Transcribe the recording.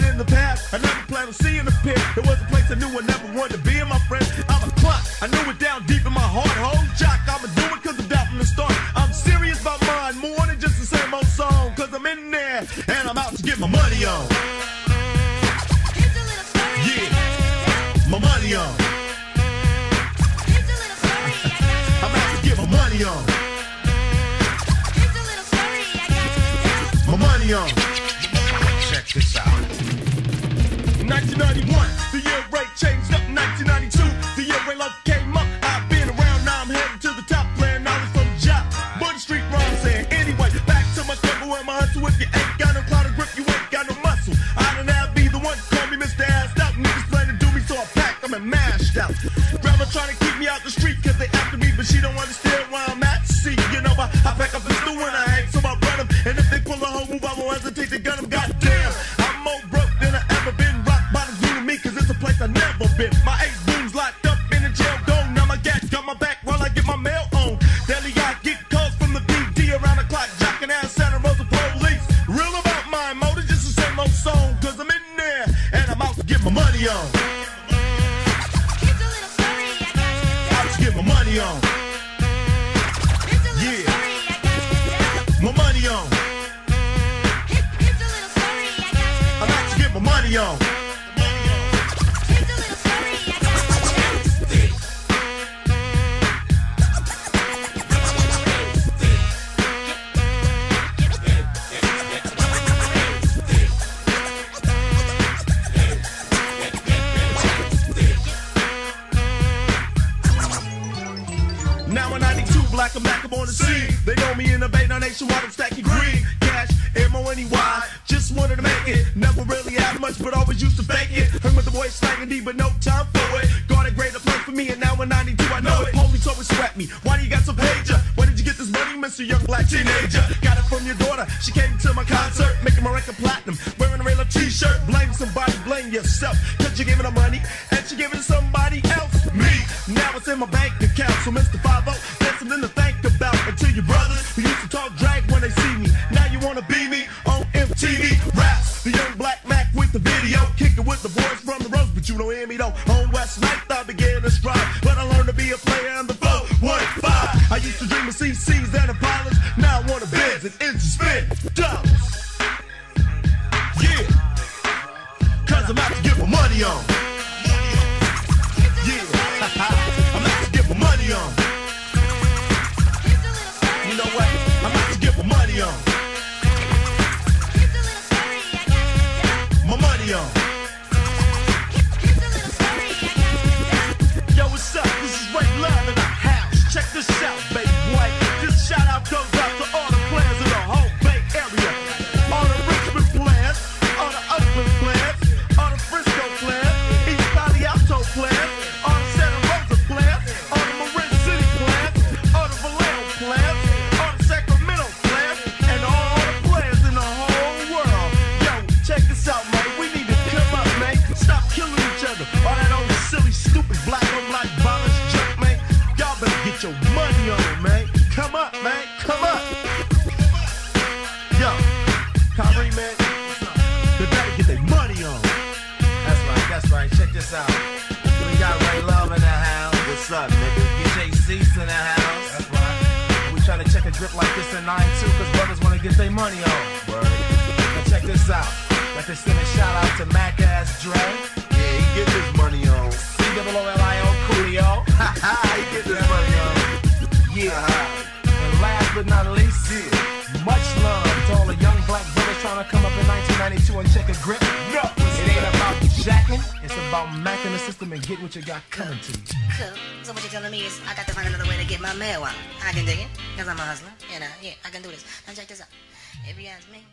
me in the past, I never plan on seeing the pit. It was a place I knew I never wanted to be. And my friends, I'm a clock. I knew it down deep in my heart. Hold jock, I'ma do it cause I'm down from the start. I'm serious about mine, more than just the same old song. Cause I'm in there, and I'm out to get my money on. Yeah, my money on. I'm out to get my money on. My money on. 1991, the year Ray changed up. 1992, the year Ray Luv came up. I've been around, now I'm heading to the top. Playing knowledge from but the Street rhyme saying, anyway, back to my temple and my hustle. If you ain't got no clout or grip, you ain't got no muscle. I don't have be the one call me Mr. Assed Out. Niggas plan to do me, so I them and mashed out. Grandma trying to keep me out the street cause they after me, but she don't understand get my money on. Yeah, my money on. I'm out to get my money on. Now I'm 92, black, I'm back up on the scene. They know me in the Bay, now nationwide, I'm stacking green. Cash, M-O-N-E-Y, just wanted to make it. Never really had much, but always used to fake it. Heard with the boys slanging D, but no time for it. Got a greater plan for me, and now in 92, I know it. Police always sweat me. Why do you got some pager? Where did you get this money, Mr. Young Black Teenager? Got it from your daughter. She came to my concert, making my record platinum. Wearing a love t-shirt. Blame somebody, blame yourself. Cause you giving her money, and she giving it to somebody else. Me. In my bank account. So Mr. 5 there's something to think about. Until your brothers who used to talk drag when they see me. Now you wanna be me on MTV Raps. The young black Mac with the video. Kicking with the boys from the road, but you don't hear me though. On West Ninth, I began to strive. But I learned to be a player on the flow. One five. I used to dream of CCs and Apollos. Now I want a Benz and engine spin dollars. Yeah. Cause I'm out to get my money on. House. Check baby boy. This shout out goes out to out. We got Ray Luv in the house. What's up, nigga? Get Cease in the house. That's right. We trying to check a drip like this in 9-2 because brothers want to get their money on. Word. Now check this out. Like to send a shout out to Mac Ass Dre. Yeah, he get his money on. C-O-O-L-I-O Coolio. Ha ha, he get his money on. Yeah. Uh-huh. And last but not least, much love to all the young black brothers trying to come up in 1992 and check a grip. No, it ain't about jacking, it's about macking the system and getting what you got coming to you. Cool. So what you're telling me is I got to find another way to get my mail out. I can dig it, because I'm a hustler. Know, yeah, I can do this. Now check this out. If you ask me,